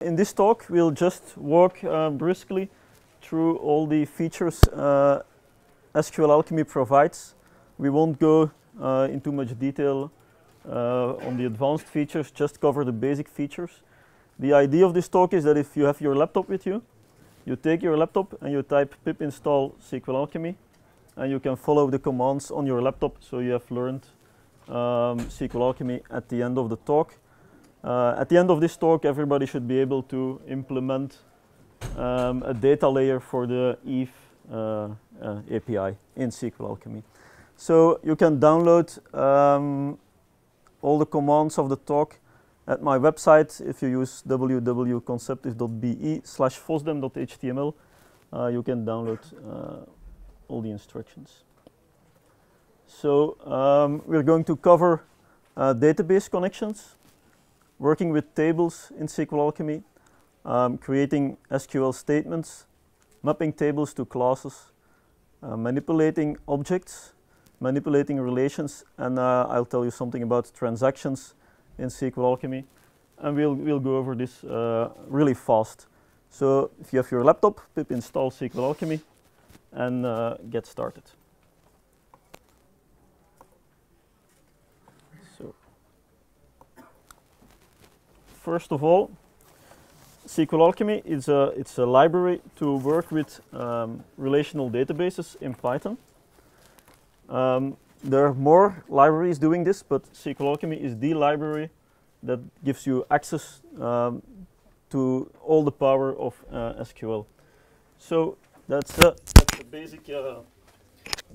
In this talk, we'll just walk uh, briskly through all the features uh, SQLAlchemy provides. We won't go uh, into much detail uh, on the advanced features, just cover the basic features. The idea of this talk is that if you have your laptop with you, you take your laptop and you type pip install SQLAlchemy and you can follow the commands on your laptop so you have learned um, SQLAlchemy at the end of the talk. Uh, at the end of this talk, everybody should be able to implement um, a data layer for the Eve uh, uh, API in SQLAlchemy. So you can download um, all the commands of the talk at my website. If you use www.conceptive.be slash fosdem.html, uh, you can download uh, all the instructions. So um, we're going to cover uh, database connections, working with tables in SQLAlchemy, um, creating SQL statements, mapping tables to classes, uh, manipulating objects, manipulating relations, and uh, I'll tell you something about transactions in SQLAlchemy. And we'll, we'll go over this uh, really fast. So if you have your laptop, pip install SQLAlchemy and uh, get started. So first of all, SQLAlchemy is a, it's a library to work with um, relational databases in Python. Um, there are more libraries doing this, but SQLAlchemy is the library that gives you access um, to all the power of uh, SQL. So that's, uh, that's a basic, uh,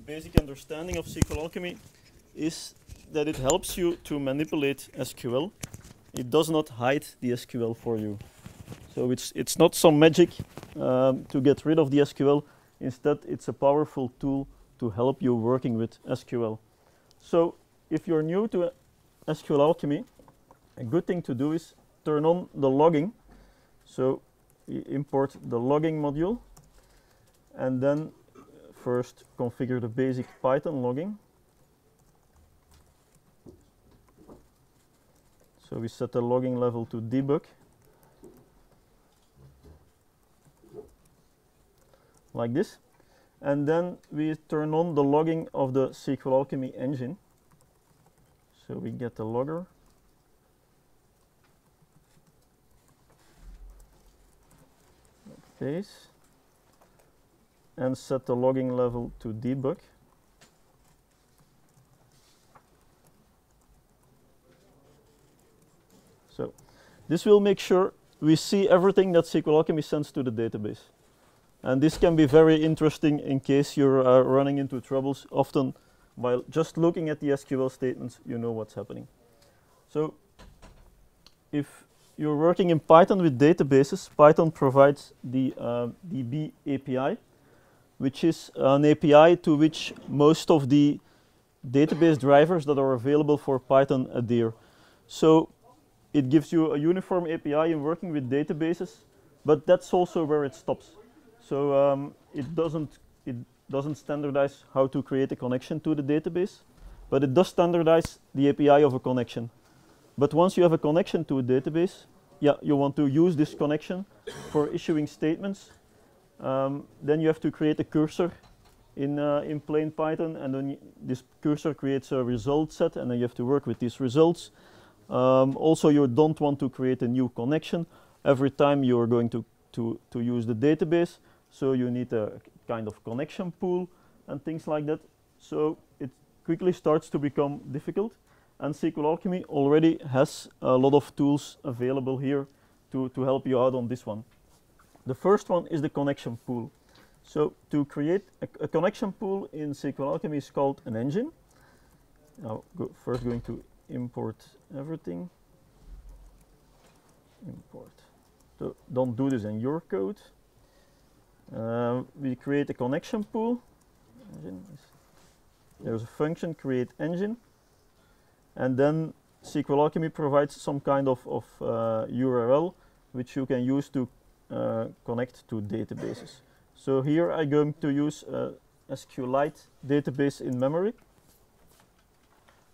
basic understanding of SQLAlchemy is that it helps you to manipulate SQL. It does not hide the SQL for you. So it's, it's not some magic um, to get rid of the SQL. Instead, it's a powerful tool to help you working with SQL. So if you're new to SQLAlchemy, a good thing to do is turn on the logging. So import the logging module and then first configure the basic Python logging. So we set the logging level to debug. Like this. And then we turn on the logging of the SQLAlchemy engine. So we get the logger. Face. And set the logging level to debug. So this will make sure we see everything that SQLAlchemy sends to the database. And this can be very interesting in case you're uh, running into troubles. Often, while just looking at the SQL statements, you know what's happening. So, if you're working in Python with databases, Python provides the uh, DB API, which is an API to which most of the database drivers that are available for Python adhere. So, it gives you a uniform API in working with databases, but that's also where it stops. So um, it doesn't it doesn't standardize how to create a connection to the database, but it does standardize the API of a connection. But once you have a connection to a database, yeah, you want to use this connection for issuing statements. Um, then you have to create a cursor in uh, in plain Python, and then this cursor creates a result set, and then you have to work with these results. Um, also, you don't want to create a new connection every time you are going to to to use the database. So you need a kind of connection pool and things like that. So it quickly starts to become difficult. And SQLAlchemy already has a lot of tools available here to, to help you out on this one. The first one is the connection pool. So to create a, a connection pool in SQLAlchemy is called an engine. Now go first going to import everything. Import. So don't do this in your code. Uh, we create a connection pool. There's a function create engine, and then SQLAlchemy provides some kind of, of uh, URL which you can use to uh, connect to databases. So here I'm going to use a SQLite database in memory.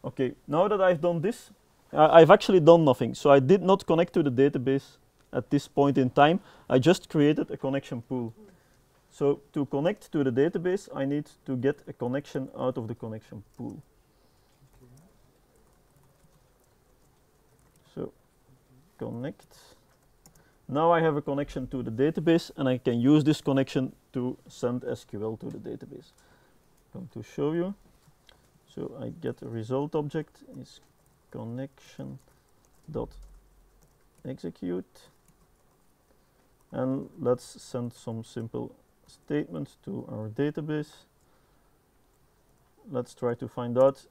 Okay, now that I've done this, I've actually done nothing. So I did not connect to the database at this point in time. I just created a connection pool. So to connect to the database, I need to get a connection out of the connection pool. So connect. Now I have a connection to the database and I can use this connection to send SQL to the database. I'm going to show you. So I get a result object is connection dot execute and let's send some simple statements to our database. Let's try to find out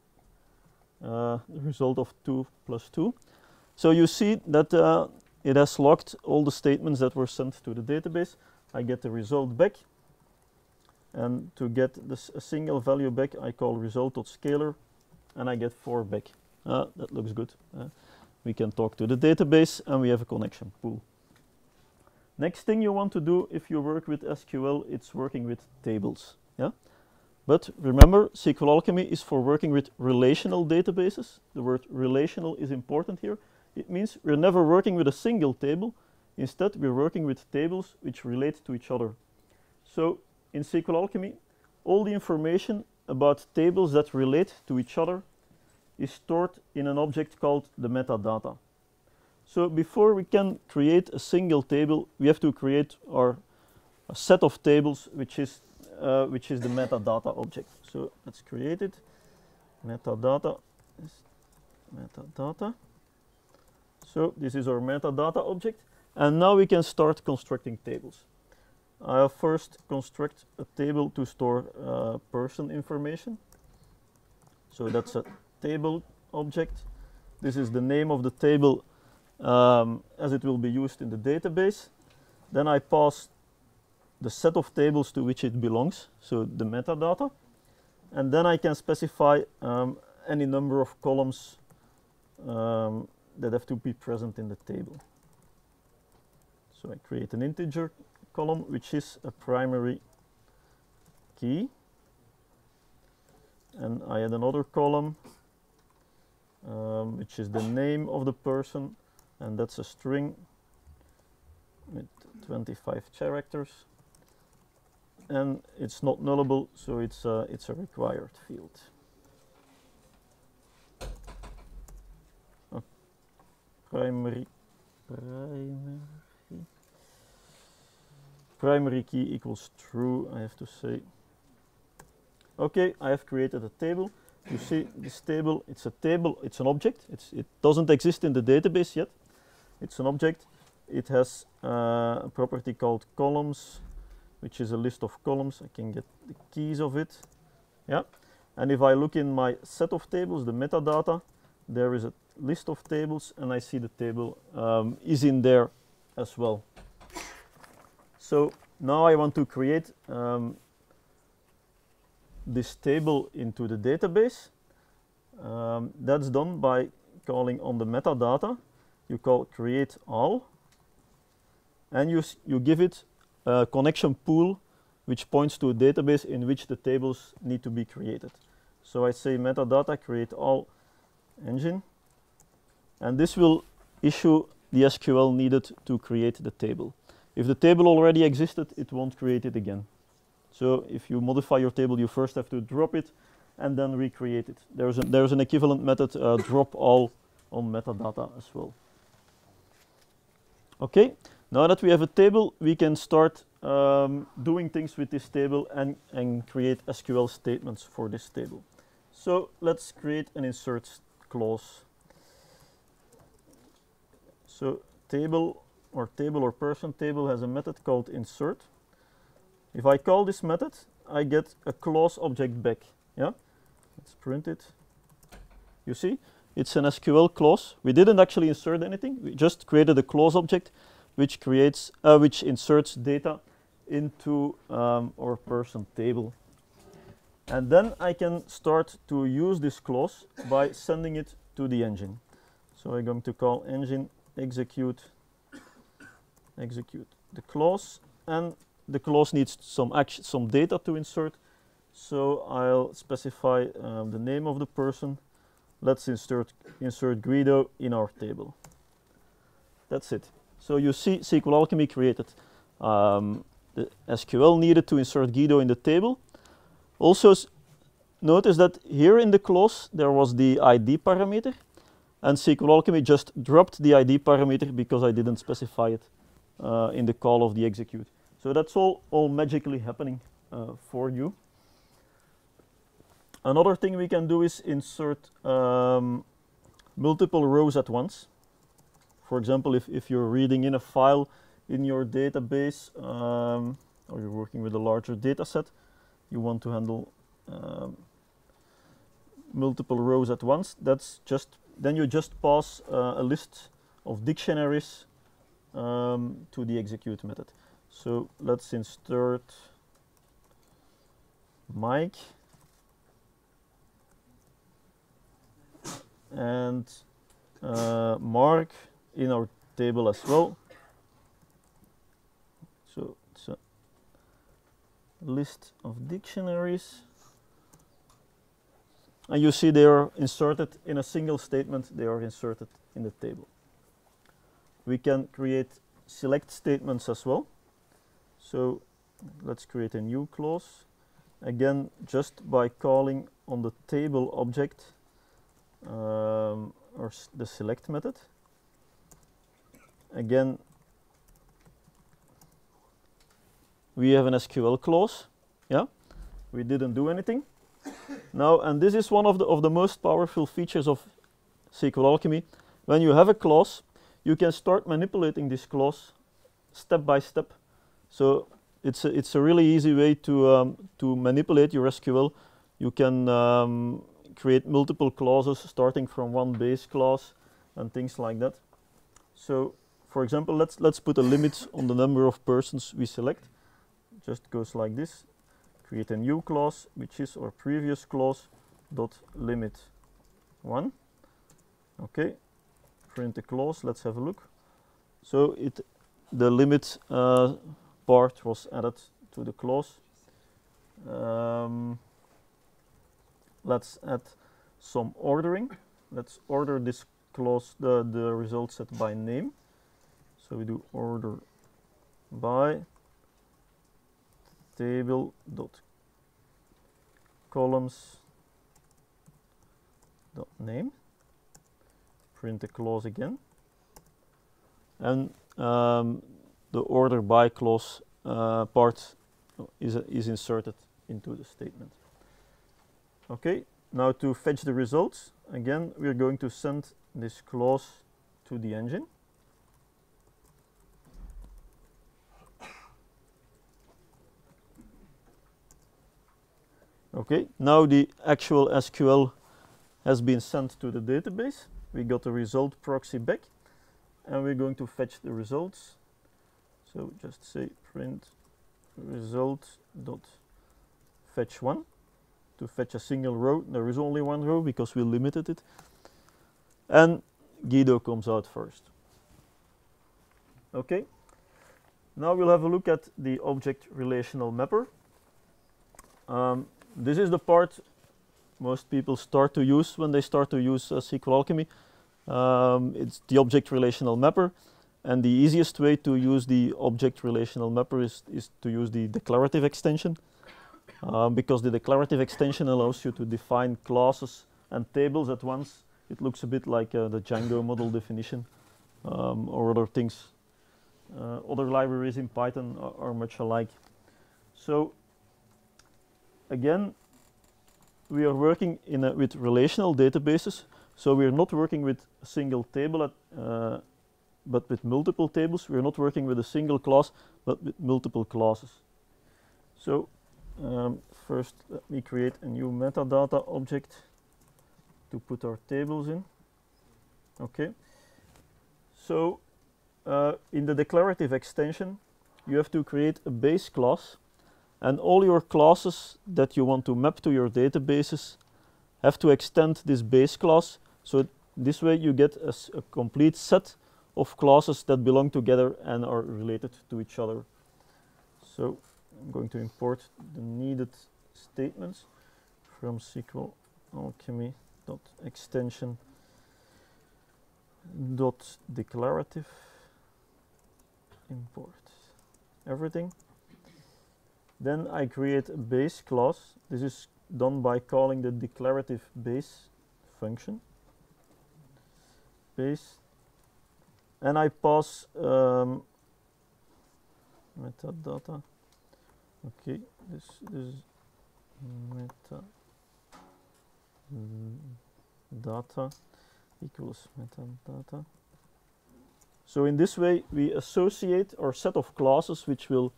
uh, the result of 2 plus 2. So you see that uh, it has logged all the statements that were sent to the database. I get the result back. And to get this a single value back, I call result.scalar and I get 4 back. Uh, that looks good. Uh, we can talk to the database and we have a connection pool. Next thing you want to do if you work with SQL, it's working with tables. Yeah? But remember, SQLAlchemy is for working with relational databases. The word relational is important here. It means we're never working with a single table. Instead, we're working with tables which relate to each other. So in SQLAlchemy, all the information about tables that relate to each other is stored in an object called the metadata. So before we can create a single table, we have to create our set of tables, which is uh, which is the metadata object. So let's create it. Metadata is metadata. So this is our metadata object, and now we can start constructing tables. I'll first construct a table to store uh, person information. So that's a table object. This is the name of the table um, as it will be used in the database. Then I pass the set of tables to which it belongs, so the metadata. And then I can specify um, any number of columns um, that have to be present in the table. So I create an integer column, which is a primary key. And I add another column, um, which is the name of the person, and that's a string with 25 characters. And it's not nullable, so it's a, it's a required field. Primary, primary, primary key equals true, I have to say. Okay, I have created a table. You see this table, it's a table, it's an object. It's, it doesn't exist in the database yet. It's an object. It has uh, a property called columns, which is a list of columns. I can get the keys of it. Yeah. And if I look in my set of tables, the metadata, there is a list of tables and I see the table um, is in there as well. So now I want to create um, this table into the database. Um, that's done by calling on the metadata. You call create all and you, you give it a connection pool which points to a database in which the tables need to be created. So I say metadata create all engine and this will issue the SQL needed to create the table. If the table already existed, it won't create it again. So if you modify your table, you first have to drop it and then recreate it. There's, a, there's an equivalent method, uh, drop all on metadata as well. Okay, now that we have a table, we can start um, doing things with this table and, and create SQL statements for this table. So let's create an insert clause. So table or table or person table has a method called insert. If I call this method, I get a clause object back. Yeah, let's print it. You see, it's an SQL clause. We didn't actually insert anything. We just created a clause object which creates, uh, which inserts data into um, our person table. And then I can start to use this clause by sending it to the engine. So I'm going to call engine execute execute the clause and the clause needs some action, some data to insert. So I'll specify um, the name of the person. Let's insert insert Guido in our table. That's it. So you see SQLAlchemy created um, the SQL needed to insert Guido in the table. Also notice that here in the clause there was the ID parameter and SQLAlchemy just dropped the ID parameter because I didn't specify it uh, in the call of the execute. So that's all, all magically happening uh, for you. Another thing we can do is insert um, multiple rows at once. For example, if, if you're reading in a file in your database um, or you're working with a larger data set, you want to handle um, multiple rows at once. That's just then you just pass uh, a list of dictionaries um, to the execute method. So let's insert Mike and uh, Mark in our table as well. So it's a list of dictionaries. And you see they are inserted in a single statement, they are inserted in the table. We can create select statements as well. So let's create a new clause. Again, just by calling on the table object um, or the select method. Again, we have an SQL clause. Yeah, we didn't do anything. now, and this is one of the of the most powerful features of SQLAlchemy. When you have a clause, you can start manipulating this clause step by step. So it's a, it's a really easy way to um, to manipulate your SQL. You can um, create multiple clauses starting from one base clause and things like that. So for example, let's let's put a limit on the number of persons we select. Just goes like this. Create a new clause, which is our previous clause dot limit one. Okay, print the clause. Let's have a look. So it the limit uh, part was added to the clause. Um, let's add some ordering. Let's order this clause, the, the result set by name. So we do order by table dot columns dot name. Print the clause again. And um, the order by clause uh, part is, uh, is inserted into the statement. Okay, now to fetch the results, again, we're going to send this clause to the engine. Okay, now the actual SQL has been sent to the database. We got the result proxy back and we're going to fetch the results. So just say print result dot fetch one to fetch a single row. There is only one row because we limited it. And Guido comes out first. Okay. Now we'll have a look at the object relational mapper. Um, this is the part most people start to use when they start to use uh, SQLAlchemy. Um, it's the object relational mapper. And the easiest way to use the object relational mapper is, is to use the declarative extension um, because the declarative extension allows you to define classes and tables at once. It looks a bit like uh, the Django model definition um, or other things. Uh, other libraries in Python are, are, much alike. So again, we are working in a, with relational databases. So we're not working with a single table, at, uh, but with multiple tables. We're not working with a single class, but with multiple classes. So um, first, let me create a new metadata object to put our tables in. Okay. So uh, in the declarative extension, you have to create a base class and all your classes that you want to map to your databases have to extend this base class. So this way you get a, a complete set of classes that belong together and are related to each other. So I'm going to import the needed statements from SQL extension dot declarative import everything. Then I create a base class. This is done by calling the declarative base function. Base. And I pass um, metadata. Okay, this, is meta data equals metadata. So in this way, we associate our set of classes, which will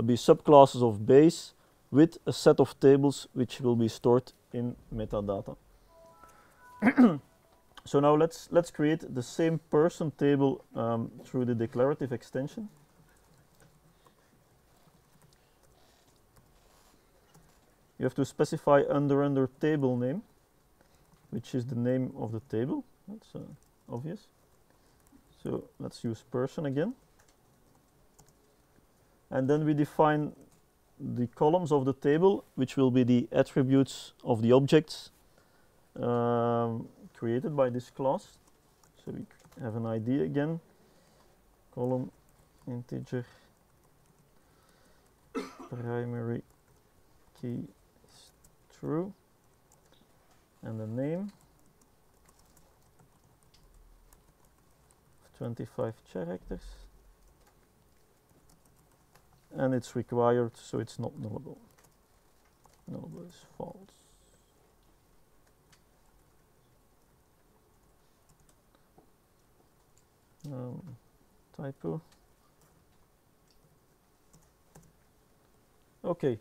be subclasses of base, with a set of tables which will be stored in metadata. so now let's let's create the same person table um, through the declarative extension. You have to specify under under table name, which is the name of the table. That's uh, obvious. So let's use person again. And then we define the columns of the table, which will be the attributes of the objects um, created by this class. So we have an ID again, column integer primary key is true and the name of 25 characters and it's required so it's not nullable. Nullable is false. Um, typo. Okay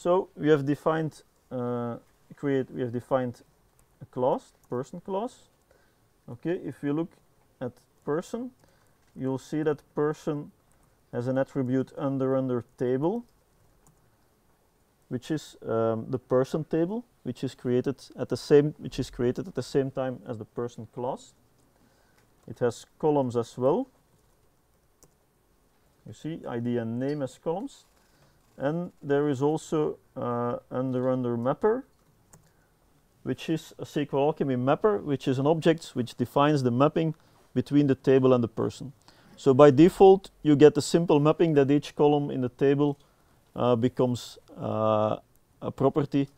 so we have defined uh, create we have defined a class person class. Okay if you look at person, you'll see that person has an attribute under under table, which is um, the person table, which is created at the same which is created at the same time as the person class. It has columns as well. You see ID and name as columns. And there is also uh, under under mapper, which is a SQLAlchemy mapper, which is an object which defines the mapping between the table and the person. So by default, you get a simple mapping that each column in the table uh, becomes uh, a property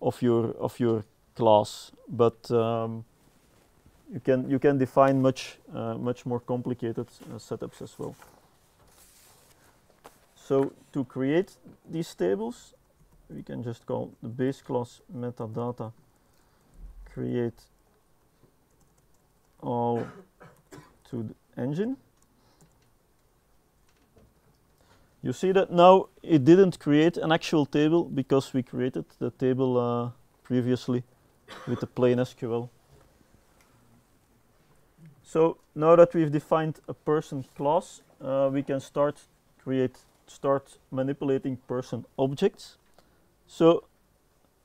of your of your class. But um, you can you can define much uh, much more complicated uh, setups as well. So to create these tables, we can just call the base class metadata create all to the engine. You see that now it didn't create an actual table because we created the table uh, previously with the plain SQL. So now that we've defined a person class, uh, we can start create start manipulating person objects. So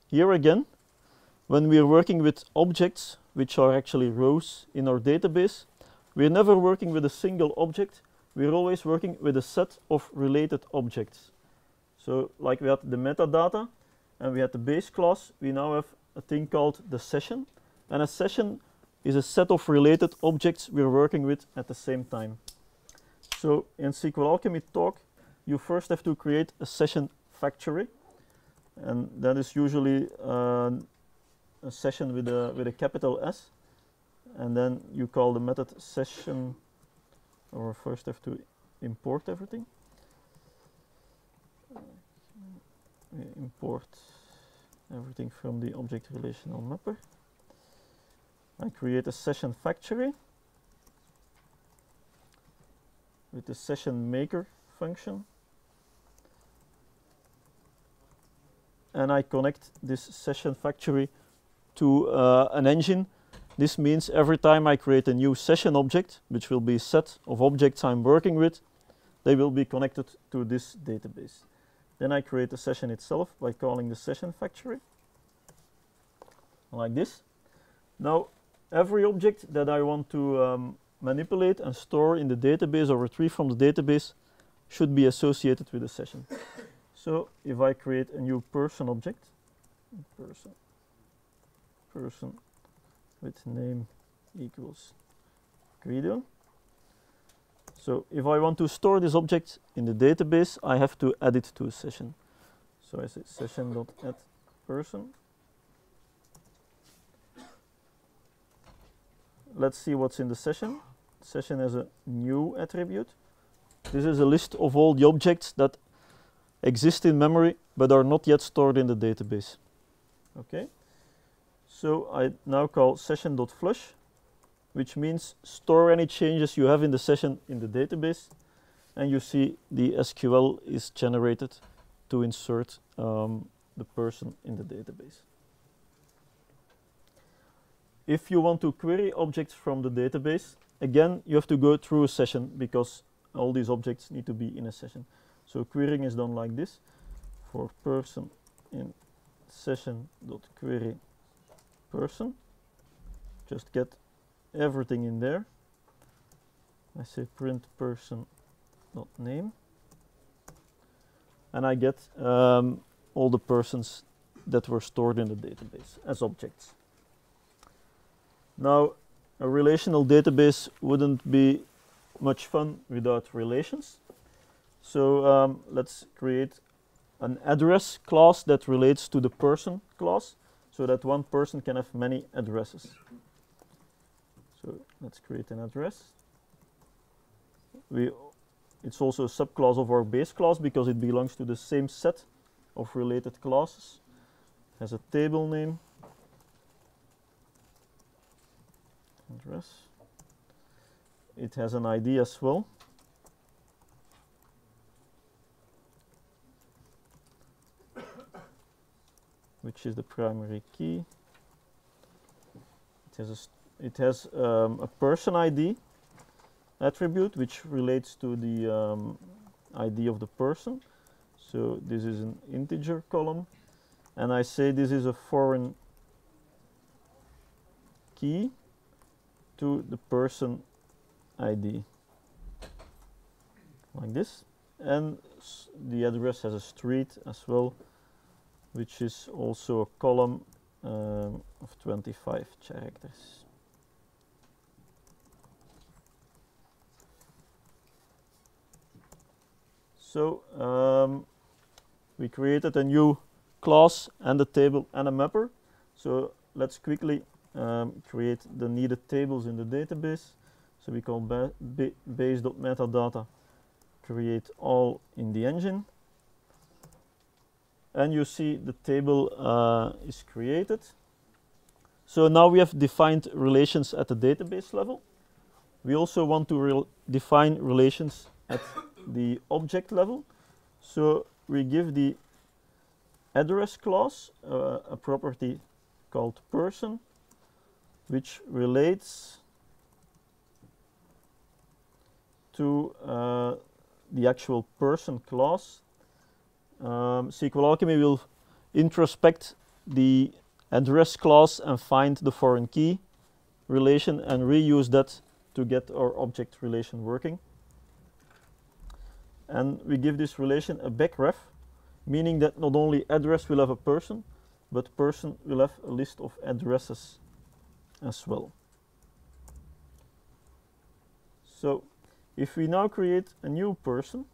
here again, when we are working with objects, which are actually rows in our database, we're never working with a single object, we're always working with a set of related objects. So like we had the metadata and we had the base class, we now have a thing called the session. And a session is a set of related objects we're working with at the same time. So in SQLAlchemy talk, you first have to create a session factory. And that is usually uh, a session with a, with a capital S and then you call the method session or first have to import everything we import everything from the object relational mapper I create a session factory with the session maker function and I connect this session factory to uh, an engine. This means every time I create a new session object, which will be a set of objects I'm working with, they will be connected to this database. Then I create the session itself by calling the session factory, like this. Now, every object that I want to um, manipulate and store in the database or retrieve from the database should be associated with a session. so if I create a new person object, person, person with name equals Guido. So if I want to store this object in the database, I have to add it to a session. So I say session.add person. Let's see what's in the session. Session has a new attribute. This is a list of all the objects that exist in memory but are not yet stored in the database. Okay. So I now call session.flush, which means store any changes you have in the session in the database, and you see the SQL is generated to insert um, the person in the database. If you want to query objects from the database, again, you have to go through a session because all these objects need to be in a session. So querying is done like this for person in session.query person. Just get everything in there. I say print person dot name, and I get um, all the persons that were stored in the database as objects. Now, a relational database wouldn't be much fun without relations. So um, let's create an address class that relates to the person class so that one person can have many addresses. So let's create an address. We, it's also a subclass of our base class because it belongs to the same set of related classes. It has a table name, address. It has an ID as well. Which is the primary key. It has a, it has um, a person ID attribute which relates to the um, ID of the person. So this is an integer column and I say this is a foreign key to the person ID like this and the address has a street as well which is also a column um, of 25 characters. So um, we created a new class and a table and a mapper. So let's quickly um, create the needed tables in the database. So we call ba ba base.metadata create all in the engine and you see the table uh, is created. So now we have defined relations at the database level. We also want to re define relations at the object level. So we give the address class uh, a property called person, which relates to uh, the actual person class um, SQLAlchemy will introspect the address class and find the foreign key relation and reuse that to get our object relation working. And we give this relation a backref, meaning that not only address will have a person, but person will have a list of addresses as well. So if we now create a new person,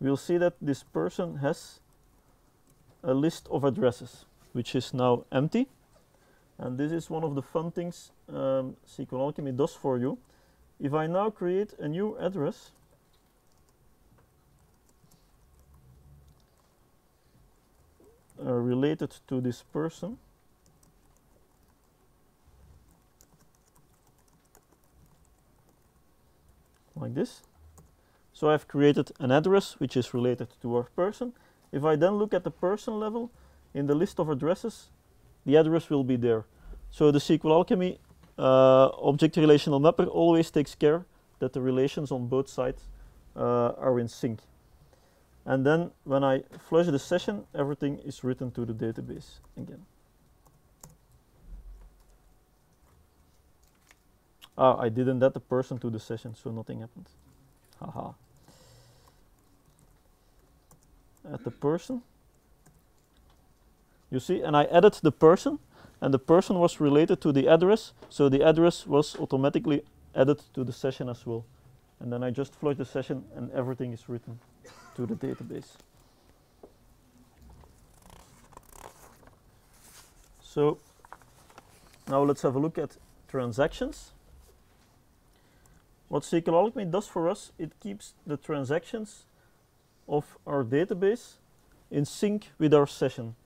we'll see that this person has a list of addresses, which is now empty. And this is one of the fun things um, SQLAlchemy does for you. If I now create a new address, uh, related to this person, like this, so I've created an address which is related to our person. If I then look at the person level, in the list of addresses, the address will be there. So the SQLAlchemy uh, object relational mapper always takes care that the relations on both sides uh, are in sync. And then when I flush the session, everything is written to the database again. Ah, I didn't add the person to the session, so nothing happened. Haha at the person. You see, and I added the person, and the person was related to the address, so the address was automatically added to the session as well. And then I just flush the session and everything is written to the database. So now let's have a look at transactions. What SQLAlchemy does for us, it keeps the transactions of our database in sync with our session.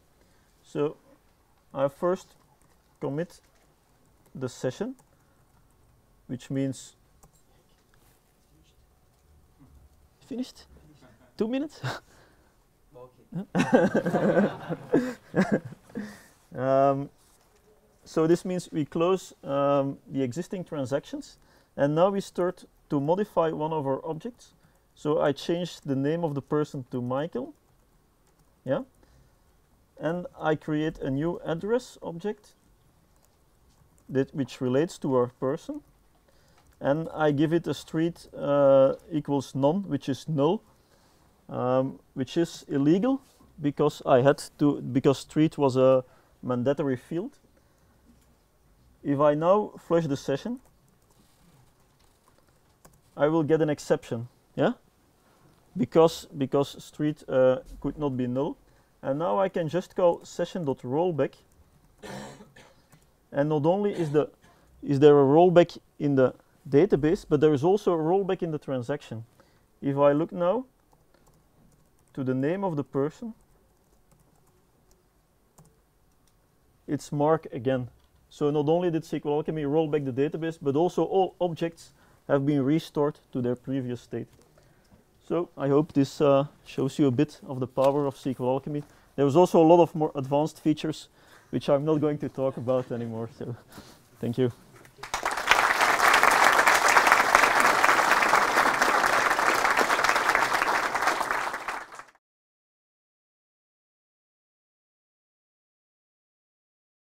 So I first commit the session, which means finished. Two minutes. um, so this means we close um, the existing transactions, and now we start to modify one of our objects. So I change the name of the person to Michael. Yeah. And I create a new address object that which relates to our person. And I give it a street uh, equals none, which is null, um, which is illegal because I had to because street was a mandatory field. If I now flush the session, I will get an exception. Yeah, because because street uh, could not be null, and now I can just call session.rollback, and not only is the is there a rollback in the database, but there is also a rollback in the transaction. If I look now to the name of the person, it's Mark again. So not only did SQLAlchemy roll back the database, but also all objects have been restored to their previous state. So I hope this uh, shows you a bit of the power of SQLAlchemy. There was also a lot of more advanced features, which I'm not going to talk about anymore. So thank you.